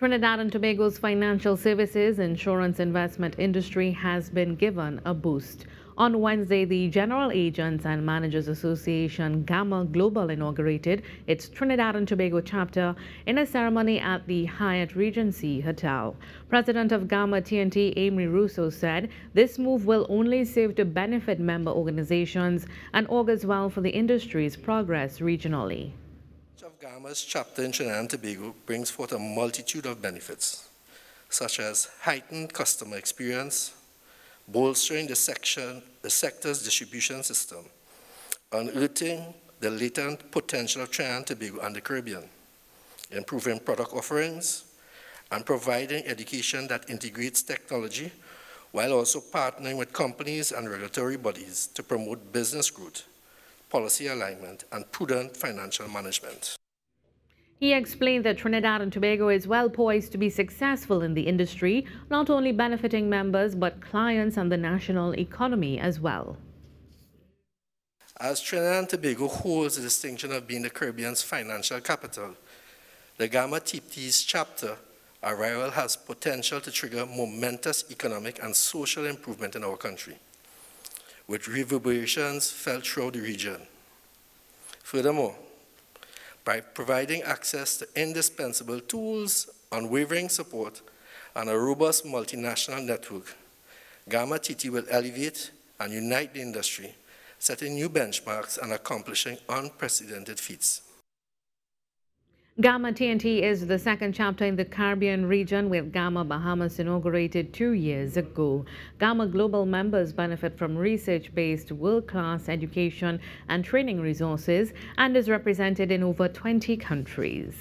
Trinidad and Tobago's financial services insurance investment industry has been given a boost. On Wednesday, the General Agents and Managers Association GAMA Global inaugurated its Trinidad and Tobago chapter in a ceremony at the Hyatt Regency Hotel. President of GAMA TNT, Amy Russo, said this move will only serve to benefit member organizations and augurs well for the industry's progress regionally of GAMA's chapter in Trinidad and Tobago brings forth a multitude of benefits, such as heightened customer experience, bolstering the, section, the sector's distribution system, unearthing the latent potential of Trinidad and Tobago and the Caribbean, improving product offerings, and providing education that integrates technology while also partnering with companies and regulatory bodies to promote business growth policy alignment, and prudent financial management. He explained that Trinidad and Tobago is well poised to be successful in the industry, not only benefiting members but clients and the national economy as well. As Trinidad and Tobago holds the distinction of being the Caribbean's financial capital, the GAMA TPT's chapter arrival has potential to trigger momentous economic and social improvement in our country with reverberations felt throughout the region. Furthermore, by providing access to indispensable tools, unwavering support, and a robust multinational network, GAMA TT will elevate and unite the industry, setting new benchmarks and accomplishing unprecedented feats. GAMA TNT is the second chapter in the Caribbean region with GAMA Bahamas inaugurated two years ago. GAMA Global members benefit from research-based world-class education and training resources and is represented in over 20 countries.